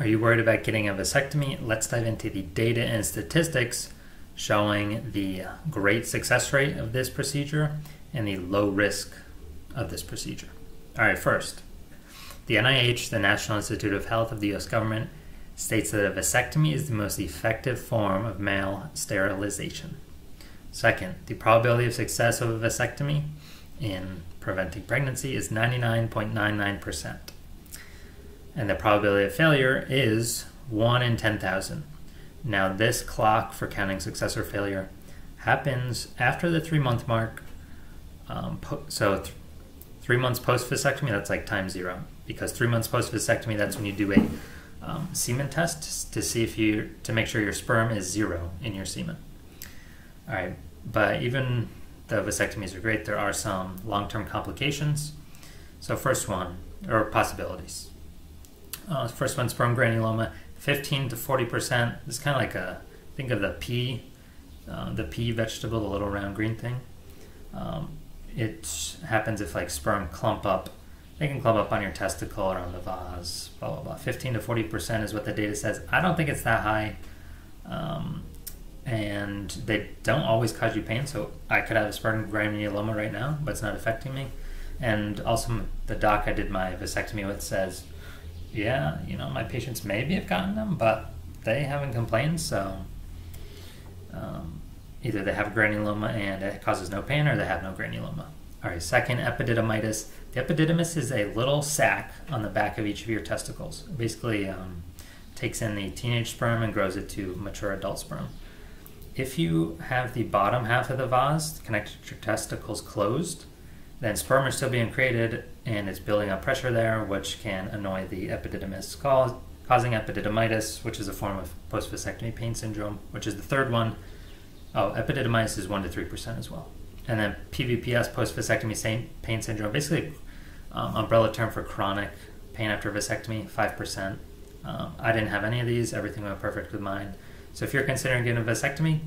Are you worried about getting a vasectomy? Let's dive into the data and statistics showing the great success rate of this procedure and the low risk of this procedure. All right, first, the NIH, the National Institute of Health of the US government, states that a vasectomy is the most effective form of male sterilization. Second, the probability of success of a vasectomy in preventing pregnancy is 99.99% and the probability of failure is 1 in 10,000. Now, this clock for counting success or failure happens after the three month mark. Um, so, th- three months post vasectomy, that's like time zero. Because three months post vasectomy, that's when you do a um, semen test to see if you, to make sure your sperm is zero in your semen. All right, but even though vasectomies are great, there are some long term complications. So, first one, or possibilities. Uh, first one, sperm granuloma, 15 to 40 percent. It's kind of like a think of the pea, uh, the pea vegetable, the little round green thing. Um, it happens if like sperm clump up. They can clump up on your testicle or on the vas. Blah blah blah. 15 to 40 percent is what the data says. I don't think it's that high. Um, and they don't always cause you pain. So I could have a sperm granuloma right now, but it's not affecting me. And also, the doc I did my vasectomy with says yeah, you know, my patients maybe have gotten them, but they haven't complained. So um, either they have granuloma and it causes no pain, or they have no granuloma. All right, second, epididymitis. The epididymis is a little sac on the back of each of your testicles. basically um, takes in the teenage sperm and grows it to mature adult sperm. If you have the bottom half of the vas connected to your testicles closed, then sperm are still being created and it's building up pressure there, which can annoy the epididymis, causing epididymitis, which is a form of post vasectomy pain syndrome, which is the third one. Oh, epididymitis is 1% to 3% as well. And then PVPS, post vasectomy pain syndrome, basically um, umbrella term for chronic pain after vasectomy, 5%. Um, I didn't have any of these, everything went perfect with mine. So if you're considering getting a vasectomy,